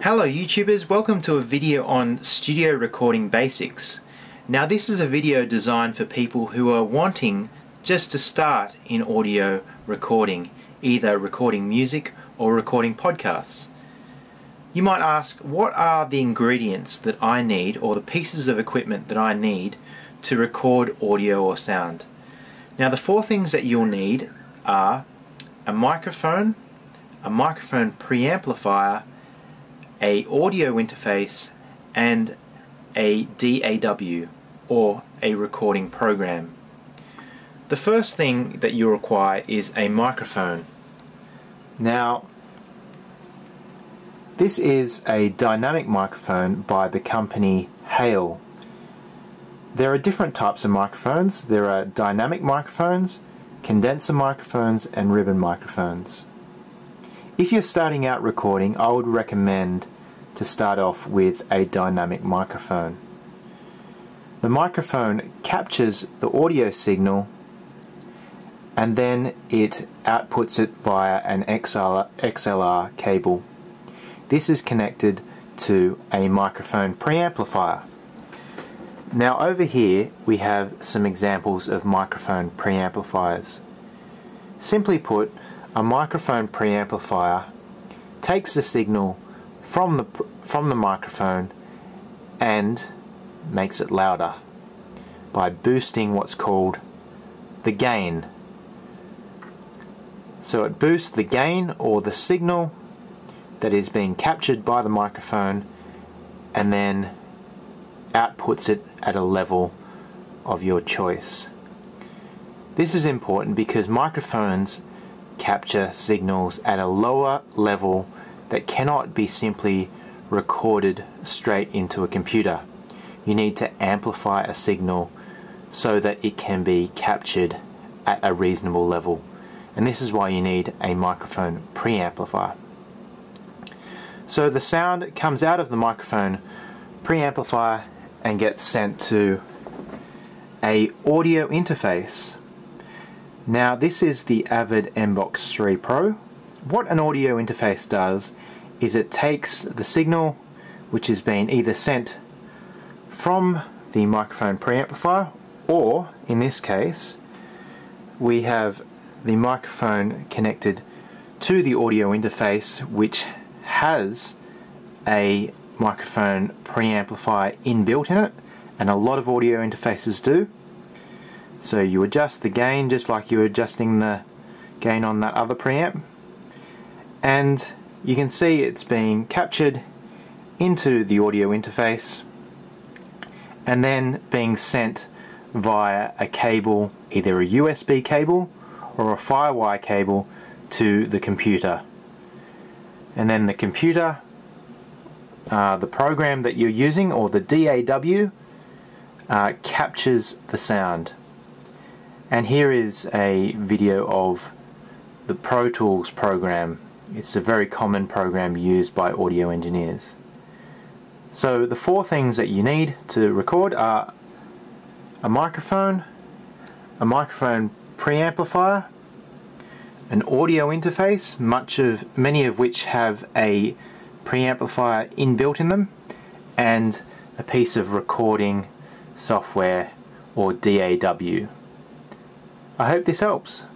Hello YouTubers, welcome to a video on studio recording basics. Now this is a video designed for people who are wanting just to start in audio recording, either recording music or recording podcasts. You might ask, what are the ingredients that I need or the pieces of equipment that I need to record audio or sound? Now the four things that you'll need are a microphone, a microphone preamplifier, a audio interface and a DAW or a recording program. The first thing that you require is a microphone. Now this is a dynamic microphone by the company Heil. There are different types of microphones. There are dynamic microphones, condenser microphones and ribbon microphones. If you're starting out recording, I would recommend to start off with a dynamic microphone. The microphone captures the audio signal and then it outputs it via an XLR, cable. This is connected to a microphone preamplifier. Now over here we have some examples of microphone preamplifiers. Simply put, a microphone preamplifier takes the signal from the from the microphone and makes it louder by boosting what's called the gain. So it boosts the gain or the signal that is being captured by the microphone and then outputs it at a level of your choice. This is important because microphones capture signals at a lower level that cannot be simply recorded straight into a computer. You need to amplify a signal so that it can be captured at a reasonable level. And this is why you need a microphone preamplifier. So the sound comes out of the microphone preamplifier and gets sent to a audio interface now this is the Avid MBox 3 Pro. What an audio interface does is it takes the signal which has been either sent from the microphone preamplifier or in this case we have the microphone connected to the audio interface which has a microphone preamplifier inbuilt in it and a lot of audio interfaces do so you adjust the gain just like you're adjusting the gain on that other preamp. And you can see it's being captured into the audio interface and then being sent via a cable, either a USB cable or a Firewire cable to the computer. And then the computer, uh, the program that you're using or the DAW uh, captures the sound. And here is a video of the Pro Tools program. It's a very common program used by audio engineers. So the four things that you need to record are a microphone, a microphone preamplifier, an audio interface, much of many of which have a preamplifier inbuilt in them, and a piece of recording software or DAW. I hope this helps.